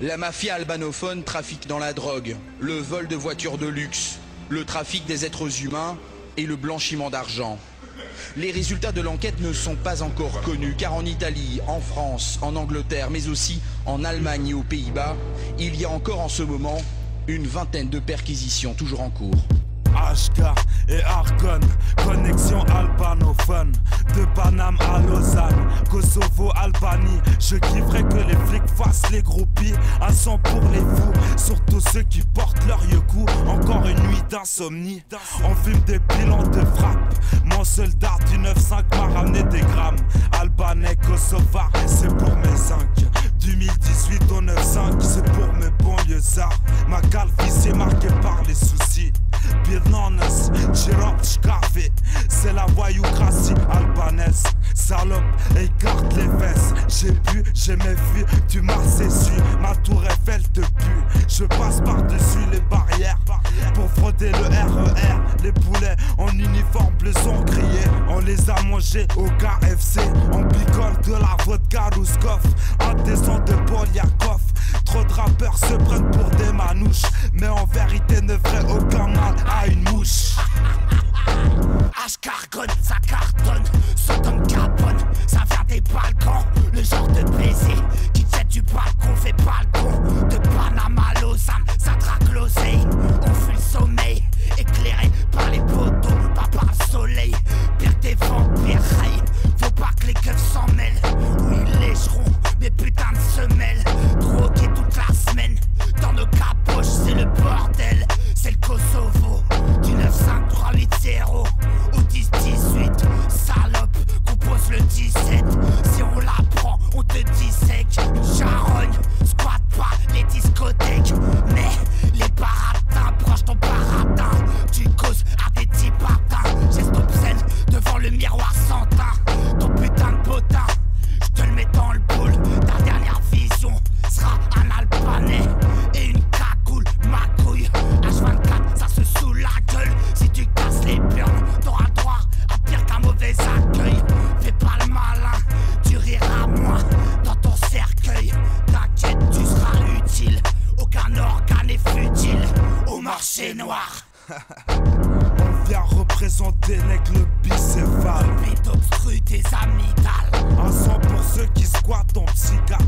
La mafia albanophone trafique dans la drogue, le vol de voitures de luxe, le trafic des êtres humains et le blanchiment d'argent. Les résultats de l'enquête ne sont pas encore connus car en Italie, en France, en Angleterre, mais aussi en Allemagne et aux Pays-Bas, il y a encore en ce moment une vingtaine de perquisitions toujours en cours. HK et Argon, connexion albanophone De Paname à Lausanne, Kosovo, Albanie. Je kifferais que les flics fassent les groupies À sang pour les fous, surtout ceux qui portent leur coup Encore une nuit d'insomnie, on fume des bilans de frappe. Mon soldat du 9-5 m'a ramené des grammes. Albanais, Kosovar, c'est pour mes 5 2018 au 9-5, c'est pour mes bons vieux arts. Ma calvitie est marquée par les soucis. Birnanas, café C'est la voyoucratie albanaise. Salope, J'ai mes filles, tu m'as cessu Ma tour Eiffel te pue. Je passe par-dessus les barrières Pour frauder le RER e Les poulets en uniforme bleu sont criés. On les a mangés au KFC On picole de la vodka Rouskov En descend de Poliakov. Trop de rappeurs se prennent pour des manouches. Mais en vérité une charogne, squat pas les discothèques, mais marché noir. On vient représenter l'aigle bicéphale. Vite obstru tes amygdales. Un sang pour ceux qui squattent en psychiatrie